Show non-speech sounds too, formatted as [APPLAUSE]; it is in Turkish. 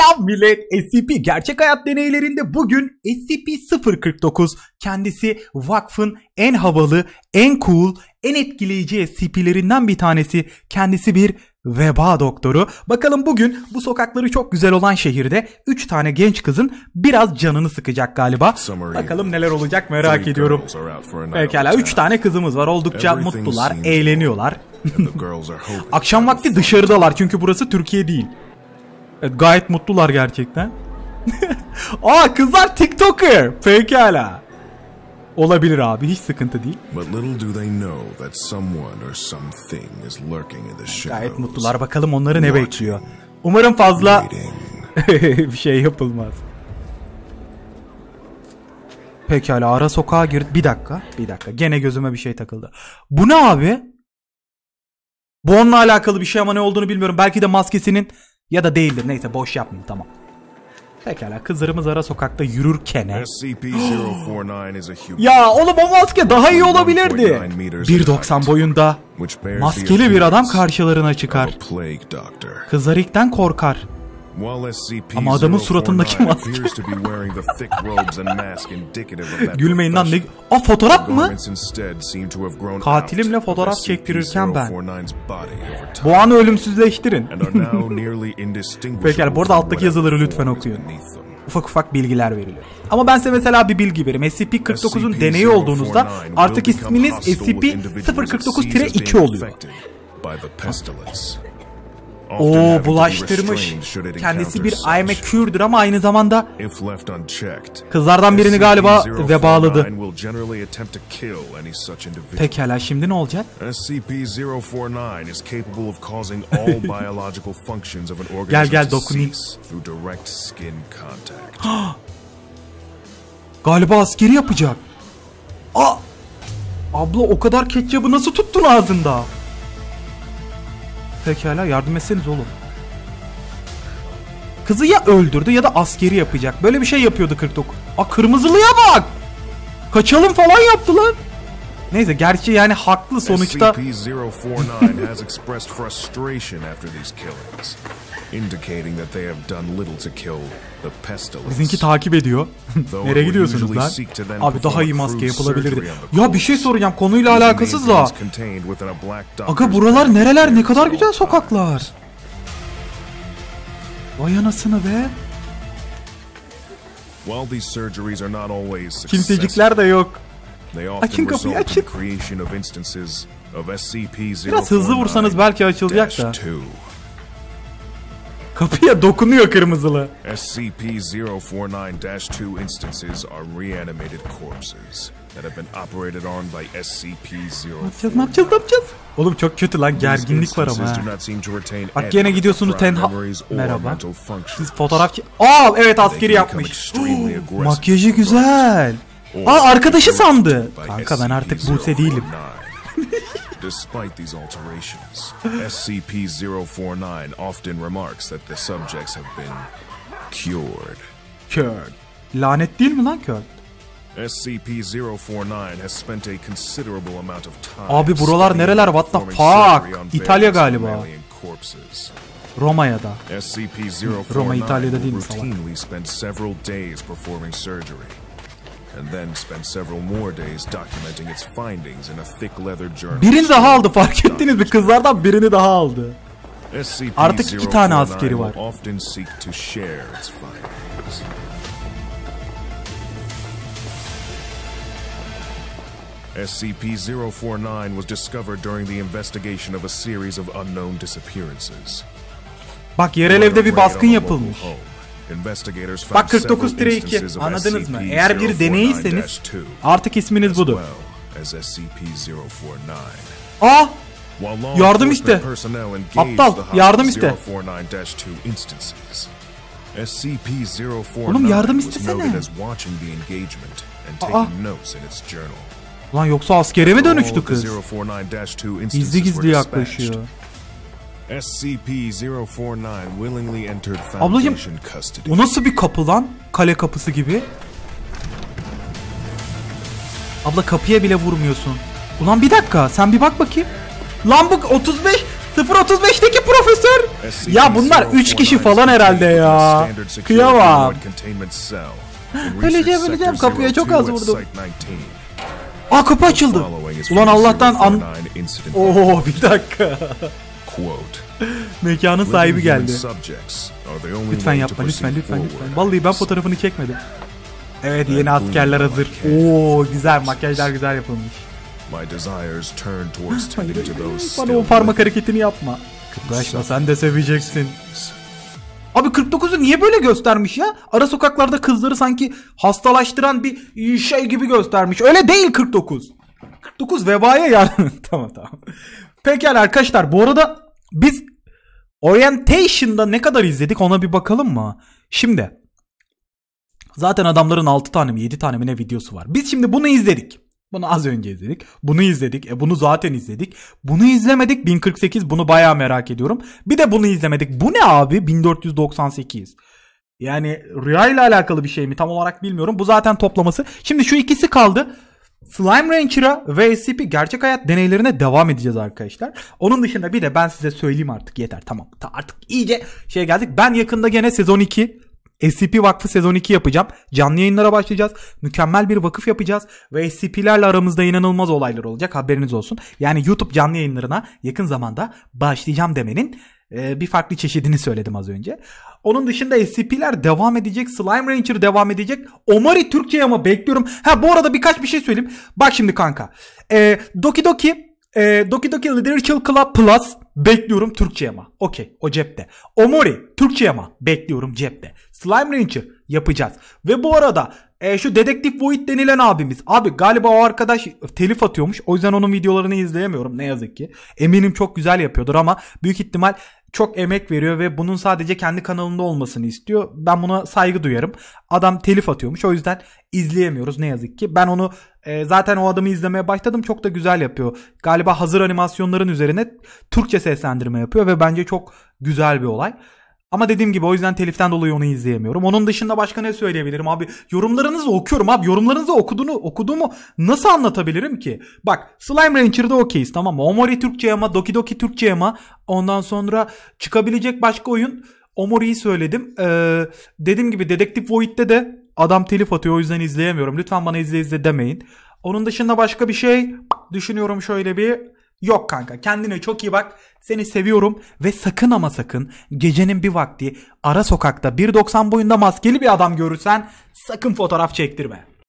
Selam millet. SCP gerçek hayat deneylerinde bugün SCP-049 kendisi vakfın en havalı, en cool, en etkileyici SCP'lerinden bir tanesi. Kendisi bir veba doktoru. Bakalım bugün bu sokakları çok güzel olan şehirde 3 tane genç kızın biraz canını sıkacak galiba. Bakalım neler olacak merak ediyorum. Pekala 3 tane kızımız var. Oldukça mutlular, eğleniyorlar. [LAUGHS] Akşam vakti dışarıdalar çünkü burası Türkiye değil. Evet, gayet mutlular gerçekten. [LAUGHS] Aa kızlar TikToker. Pekala. Olabilir abi hiç sıkıntı değil. Gayet mutlular bakalım onları ne bekliyor. Umarım fazla [LAUGHS] bir şey yapılmaz. Pekala ara sokağa gir. Bir dakika. Bir dakika. Gene gözüme bir şey takıldı. Bu ne abi? Bu onunla alakalı bir şey ama ne olduğunu bilmiyorum. Belki de maskesinin ya da değildir. Neyse boş yapmayayım tamam. Pekala kızlarımız ara sokakta yürürken. SCP-049 is a human Ya oğlum o maske daha iyi olabilirdi. 1.90 boyunda maskeli bir adam karşılarına çıkar. Kızlar ilkten korkar. While SCP-049 Ama adamın suratındaki [LAUGHS] maske. Gülmeyin lan ne... Aa fotoğraf mı? Katilimle fotoğraf çektirirken ben. SCP-049's body over time Bu anı ölümsüzleştirin. [LAUGHS] Pekala, bu arada alttaki yazıları lütfen okuyun. ufak ufak bilgiler veriliyor. Ama ben size mesela bir bilgi vereyim. SCP-49'un deneyi olduğunuzda artık isminiz SCP-049-2 oluyor. Oo bulaştırmış. Kendisi bir IM Cure'dur ama aynı zamanda kızlardan birini galiba vebaladı. Pekala şimdi ne olacak? SCP-049 is capable of causing [LAUGHS] all biological functions of an organism Gel, gel, to dokunayım. cease through direct skin contact. [GASPS] Galiba askeri yapacak. Aa! Abla o kadar ketçabı nasıl tuttun ağzında? Pekala yardım etseniz oğlum. Kızı ya öldürdü ya da askeri yapacak. Böyle bir şey yapıyordu 49. Aa kırmızılıya bak! Kaçalım falan yaptı lan. Neyse gerçi yani haklı sonuçta. SCP-049 has expressed frustration after these killings, indicating that they have done little to kill the pestilence. Bizimki takip ediyor. Nereye gidiyorsunuz lan? Abi daha iyi maske yapılabilirdi. Ya bir şey soracağım konuyla alakasız da. Aga buralar nereler ne kadar güzel sokaklar. Vay anasını be. Kimsecikler de yok. They often result in the creation of instances of SCP-049 Biraz hızlı vursanız belki açılacak da. 2. Kapıya dokunuyor kırmızılı. SCP-049-2 instances are reanimated corpses that have been operated on by Ne yapacağız ne SCP-049. yapacağız ne yapacağız? Oğlum çok kötü lan gerginlik var ama. Bak gene gidiyorsunuz tenha... Merhaba. Siz fotoğrafçı... Aa evet askeri yapmış. Makyajı güzel. Aa arkadaşı sandı. Kanka ben artık Buse değilim. [LAUGHS] Despite these alterations, SCP-049 often remarks that the subjects have been cured. Kurt. Lanet değil mi lan Kurt? SCP-049 has spent a considerable amount of time Abi buralar nereler? What the fuck? İtalya galiba. Roma'ya da. SCP-049 Roma İtalya'da değil mi routinely spend several days performing surgery, and then spend several more days documenting its findings in a thick leather journal. Birini daha aldı fark ettiniz mi? Kızlardan birini daha aldı. SCP-049 Artık iki tane askeri var. often seek to share its findings. SCP-049 was discovered during the investigation of a series of unknown disappearances. Bak yerel evde bir baskın yapılmış. Bak several 49-2 instances of anladınız mı? Eğer bir SCP-049-2 artık isminiz budur. well as SCP-049. Aa Yardım iste. Aptal, yardım iste. 049-2 instances. SCP-049 Oğlum yardım istesene. Aa. Lan yoksa askere mi dönüştü kız? 049-2 instances Gizli gizli yaklaşıyor. Dispatched. SCP-049 willingly entered Ablacım, Foundation custody. O nasıl bir kapı lan? Kale kapısı gibi. Abla kapıya bile vurmuyorsun. Ulan bir dakika sen bir bak bakayım. Lan bu 35 0.35'teki profesör. Ya bunlar 3 kişi falan herhalde ya. Kıyamam. Öleceğim öleceğim kapıya çok az vurdum. Aa kapı açıldı. Ulan Allah'tan an... Oo bir dakika. [LAUGHS] Mekanın sahibi geldi. Lütfen yapma lütfen lütfen lütfen. Vallahi ben fotoğrafını çekmedim. Evet yeni askerler hazır. Oo güzel makyajlar güzel yapılmış. [LAUGHS] Bana o parmak hareketini yapma. Kıpraşma sen de seveceksin. Abi 49'u niye böyle göstermiş ya? Ara sokaklarda kızları sanki hastalaştıran bir şey gibi göstermiş. Öyle değil 49. 49 vebaya yardım. [LAUGHS] tamam tamam. Pekala arkadaşlar bu arada biz Orientation'da ne kadar izledik ona bir bakalım mı? Şimdi zaten adamların 6 tane mi 7 tane mi ne videosu var. Biz şimdi bunu izledik. Bunu az önce izledik. Bunu izledik. E bunu zaten izledik. Bunu izlemedik. 1048 bunu bayağı merak ediyorum. Bir de bunu izlemedik. Bu ne abi? 1498. Yani rüya ile alakalı bir şey mi tam olarak bilmiyorum. Bu zaten toplaması. Şimdi şu ikisi kaldı. Slime Rancher'a ve SCP gerçek hayat deneylerine devam edeceğiz arkadaşlar. Onun dışında bir de ben size söyleyeyim artık yeter tamam. Artık iyice şey geldik. Ben yakında gene sezon 2 SCP Vakfı sezon 2 yapacağım. Canlı yayınlara başlayacağız. Mükemmel bir vakıf yapacağız. Ve SCP'lerle aramızda inanılmaz olaylar olacak. Haberiniz olsun. Yani YouTube canlı yayınlarına yakın zamanda başlayacağım demenin e, bir farklı çeşidini söyledim az önce. Onun dışında SCP'ler devam edecek. Slime Rancher devam edecek. Omari Türkçe ama bekliyorum. Ha bu arada birkaç bir şey söyleyeyim. Bak şimdi kanka. E, Doki Doki e, Doki Doki Literature Club Plus bekliyorum Türkçe ama. Okey o cepte. Omori Türkçe ama bekliyorum cepte. Slime Rancher yapacağız. Ve bu arada e, şu Dedektif Void denilen abimiz. Abi galiba o arkadaş telif atıyormuş. O yüzden onun videolarını izleyemiyorum ne yazık ki. Eminim çok güzel yapıyordur ama büyük ihtimal çok emek veriyor ve bunun sadece kendi kanalında olmasını istiyor. Ben buna saygı duyarım. Adam telif atıyormuş o yüzden izleyemiyoruz ne yazık ki. Ben onu e, zaten o adamı izlemeye başladım çok da güzel yapıyor. Galiba hazır animasyonların üzerine Türkçe seslendirme yapıyor ve bence çok güzel bir olay. Ama dediğim gibi o yüzden teliften dolayı onu izleyemiyorum. Onun dışında başka ne söyleyebilirim abi? Yorumlarınızı okuyorum abi. Yorumlarınızı okuduğunu okuduğumu nasıl anlatabilirim ki? Bak Slime Rancher'da okeyiz tamam mı? Omori Türkçe ama Doki Doki Türkçe ama ondan sonra çıkabilecek başka oyun Omori'yi söyledim. Ee, dediğim gibi Dedektif Void'de de adam telif atıyor o yüzden izleyemiyorum. Lütfen bana izle izle demeyin. Onun dışında başka bir şey düşünüyorum şöyle bir Yok kanka kendine çok iyi bak. Seni seviyorum ve sakın ama sakın gecenin bir vakti ara sokakta 1.90 boyunda maskeli bir adam görürsen sakın fotoğraf çektirme.